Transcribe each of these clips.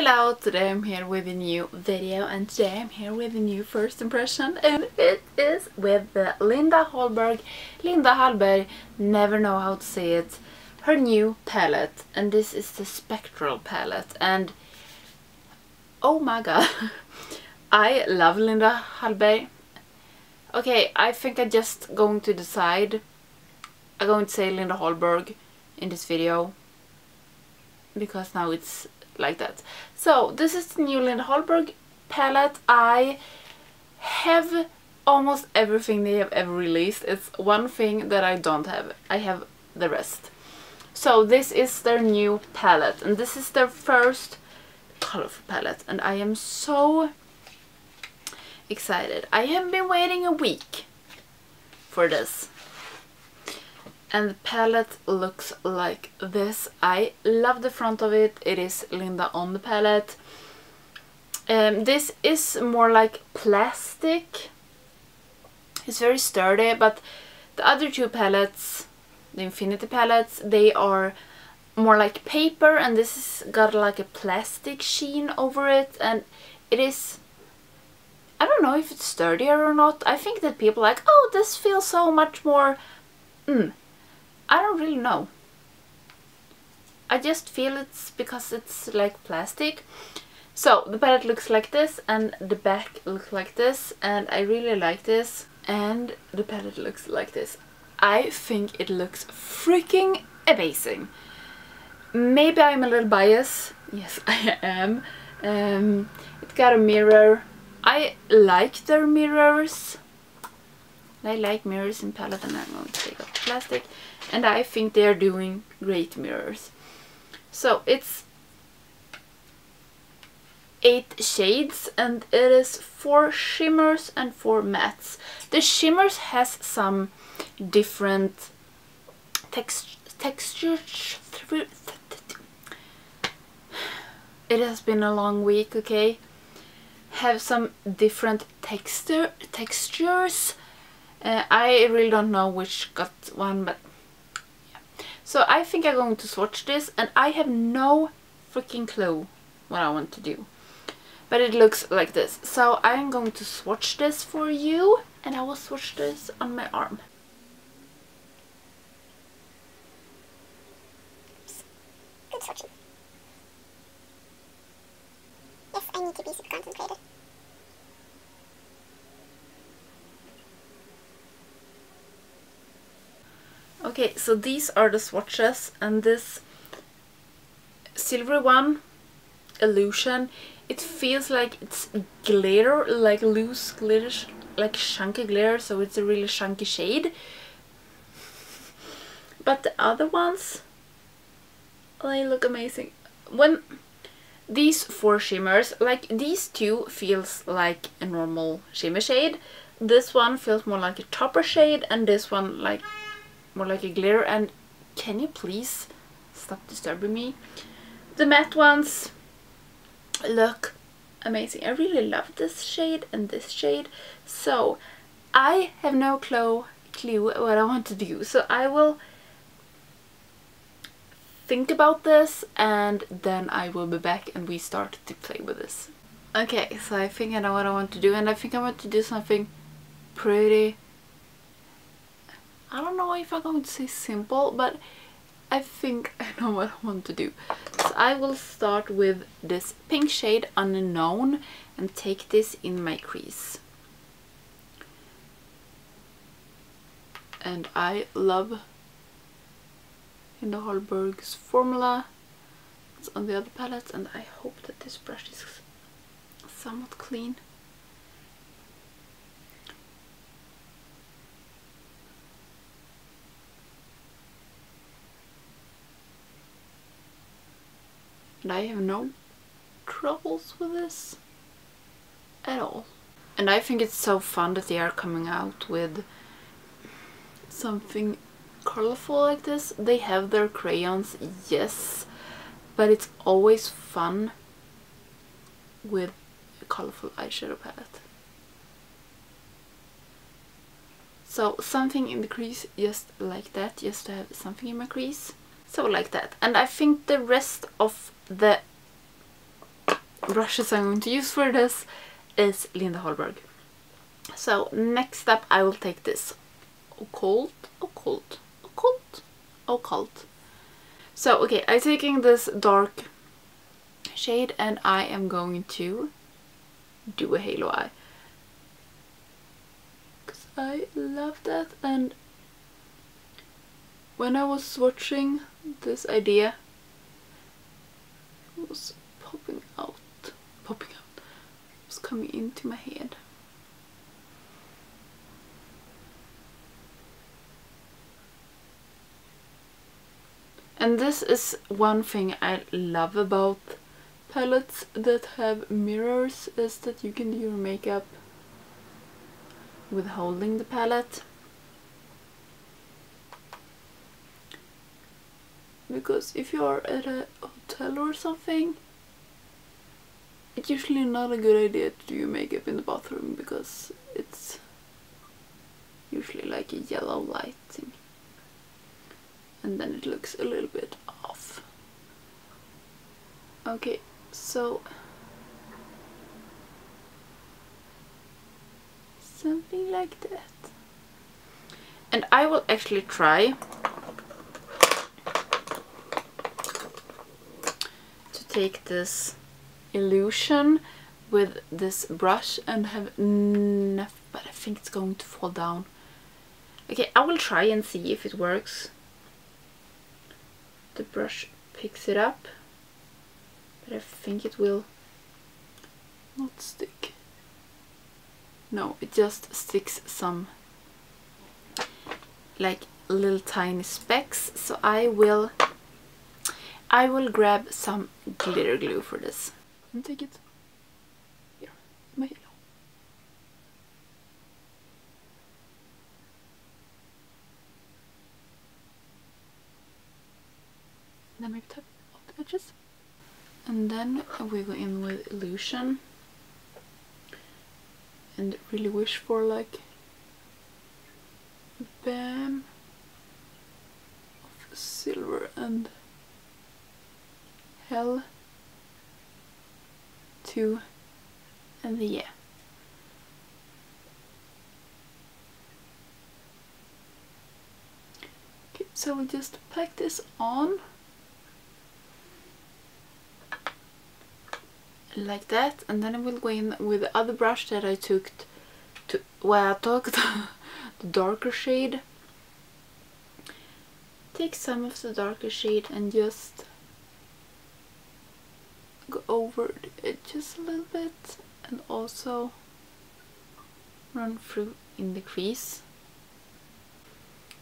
Hello, today I'm here with a new video and today I'm here with a new first impression and it is with Linda Hallberg, Linda Hallberg, never know how to say it, her new palette and this is the Spectral palette and oh my god, I love Linda Hallberg. Okay, I think I'm just going to decide, I'm going to say Linda Hallberg in this video because now it's like that. So this is the new Linda Hallberg palette. I have almost everything they have ever released. It's one thing that I don't have. I have the rest. So this is their new palette and this is their first colorful palette and I am so excited. I have been waiting a week for this and the palette looks like this. I love the front of it. It is Linda on the palette. Um, this is more like plastic. It's very sturdy, but the other two palettes, the Infinity palettes, they are more like paper and this has got like a plastic sheen over it and it is I don't know if it's sturdier or not. I think that people like, oh, this feels so much more mm, I don't really know. I just feel it's because it's like plastic. So the palette looks like this and the back looks like this and I really like this and the palette looks like this. I think it looks freaking amazing. Maybe I'm a little biased. Yes, I am. Um, it got a mirror. I like their mirrors. I like mirrors in palette and I'm going to take off plastic and I think they're doing great mirrors. So it's eight shades and it is four shimmers and four mattes. The shimmers has some different text textures. It has been a long week, okay? Have some different texture textures. Uh, I really don't know which got one, but so I think I'm going to swatch this and I have no freaking clue what I want to do. But it looks like this. So I'm going to swatch this for you and I will swatch this on my arm. Good swatching. Yes, I need to be concentrated. Okay, so these are the swatches and this silver one, Illusion, it feels like it's glitter, like loose glitter, like chunky glitter, so it's a really chunky shade. But the other ones, they look amazing. When these four shimmers, like these two feels like a normal shimmer shade. This one feels more like a topper shade and this one like more like a glitter. And can you please stop disturbing me? The matte ones look amazing. I really love this shade and this shade. So I have no clue clue what I want to do. So I will think about this and then I will be back and we start to play with this. Okay so I think I know what I want to do and I think I want to do something pretty I don't know if I'm going to say simple, but I think I know what I want to do. So I will start with this pink shade Unknown and take this in my crease. And I love Linda Hallberg's formula. It's on the other palettes and I hope that this brush is somewhat clean. And I have no troubles with this at all. And I think it's so fun that they are coming out with something colorful like this. They have their crayons, yes, but it's always fun with a colorful eyeshadow palette. So something in the crease just like that, just to have something in my crease. So like that. And I think the rest of the brushes I'm going to use for this is Linda Hallberg So next up I will take this occult, occult, occult, occult. So okay, I'm taking this dark shade and I am going to do a halo eye. Because I love that and when I was watching this idea was popping out, popping out, was coming into my head. And this is one thing I love about palettes that have mirrors is that you can do your makeup with holding the palette. Because if you are at a hotel or something, it's usually not a good idea to do your makeup in the bathroom because it's usually like a yellow lighting and then it looks a little bit off. Okay, so something like that. And I will actually try to take this illusion with this brush and have enough, but I think it's going to fall down. Okay, I will try and see if it works the brush picks it up but I think it will not stick no it just sticks some like little tiny specks so I will I will grab some glitter glue for this. And take it. Here. My yellow then maybe tap off the edges. And then we go in with illusion and really wish for like bam of silver and hell two and the yeah okay so we just pack this on like that and then I will go in with the other brush that I took to where I took the, the darker shade. Take some of the darker shade and just go over the edges a little bit and also run through in the crease.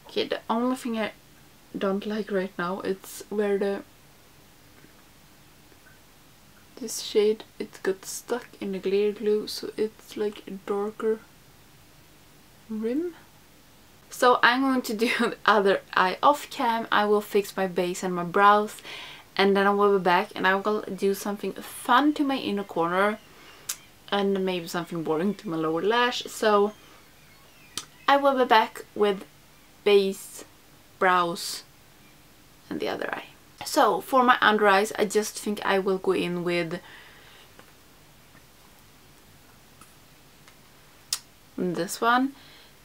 Okay the only thing I don't like right now it's where the this shade it got stuck in the glitter glue so it's like a darker rim. So I'm going to do the other eye off cam. I will fix my base and my brows and then I will be back and I will do something fun to my inner corner and maybe something boring to my lower lash. So I will be back with base brows and the other eye. So for my under eyes I just think I will go in with this one.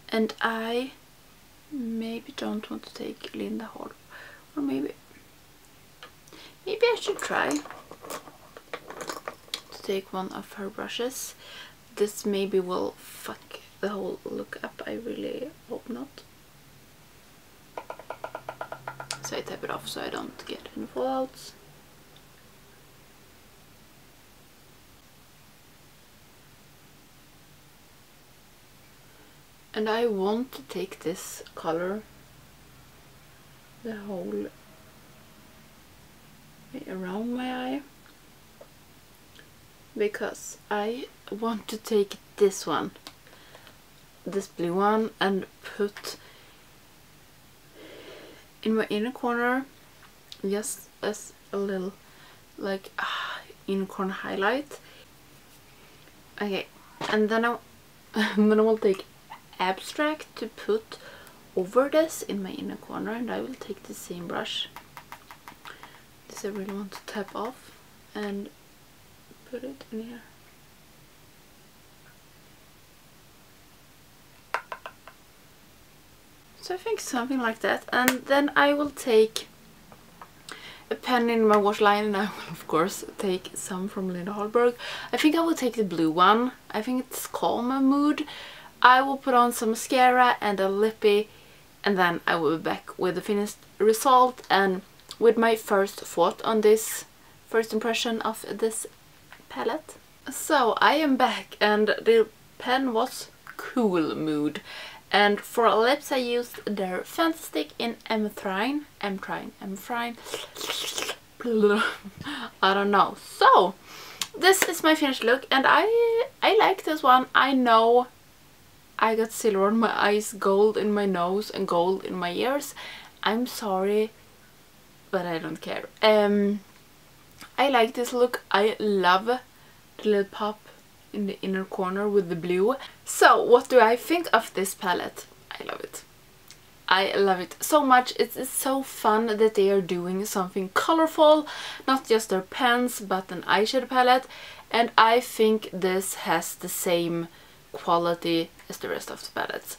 And I maybe don't want to take Linda Hall. Or maybe maybe I should try to take one of her brushes this maybe will fuck the whole look up I really hope not so I tap it off so I don't get any fallouts. And I want to take this color the whole around my eye because I want to take this one. This blue one and put in my inner corner just as a little like uh, inner corner highlight. Okay and then I then I will take abstract to put over this in my inner corner and I will take the same brush I really want to tap off and put it in here. So I think something like that. And then I will take a pen in my wash line and I will of course take some from Linda Hallberg. I think I will take the blue one. I think it's Calm Mood. I will put on some mascara and a lippy and then I will be back with the finished result and with my first thought on this first impression of this palette. So I am back and the pen was Cool Mood and for lips I used their stick in M-Trine, M-Trine, M-Trine, I don't know. So this is my finished look and I I like this one. I know I got silver on my eyes, gold in my nose and gold in my ears. I'm sorry, but I don't care. Um, I like this look. I love the little pop in the inner corner with the blue. So, what do I think of this palette? I love it. I love it so much. It's, so fun that they are doing something colorful, not just their pens, but an eyeshadow palette. And I think this has the same quality as the rest of the palettes.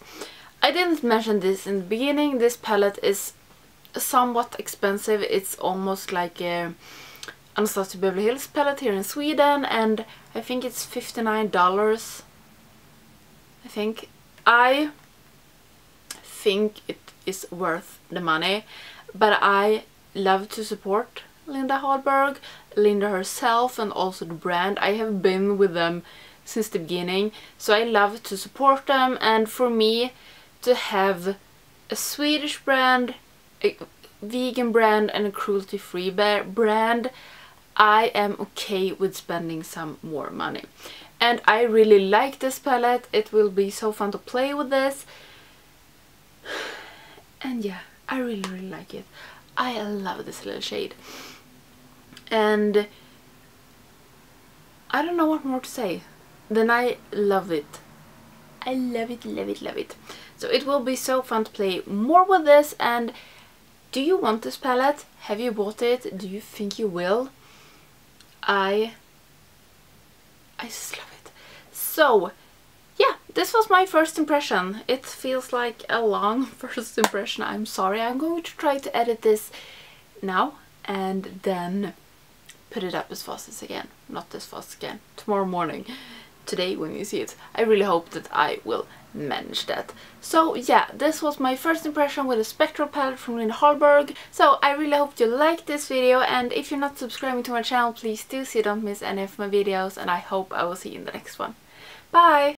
I didn't mention this in the beginning, this palette is somewhat expensive, it's almost like a Anastasia Beverly Hills palette here in Sweden and I think it's $59 I think. I think it is worth the money but I love to support Linda Hallberg, Linda herself and also the brand. I have been with them since the beginning. So I love to support them and for me to have a Swedish brand, vegan brand and a cruelty-free brand, I am okay with spending some more money. And I really like this palette. It will be so fun to play with this. And yeah, I really, really like it. I love this little shade. And I don't know what more to say then I love it. I love it, love it, love it. So it will be so fun to play more with this and do you want this palette? Have you bought it? Do you think you will? I... I just love it. So, yeah, this was my first impression. It feels like a long first impression. I'm sorry. I'm going to try to edit this now and then put it up as fast as again. Not as fast again. Tomorrow morning today when you see it. I really hope that I will manage that. So yeah, this was my first impression with a spectral palette from Linda Hallberg. So I really hope you liked this video and if you're not subscribing to my channel please do so you don't miss any of my videos and I hope I will see you in the next one. Bye!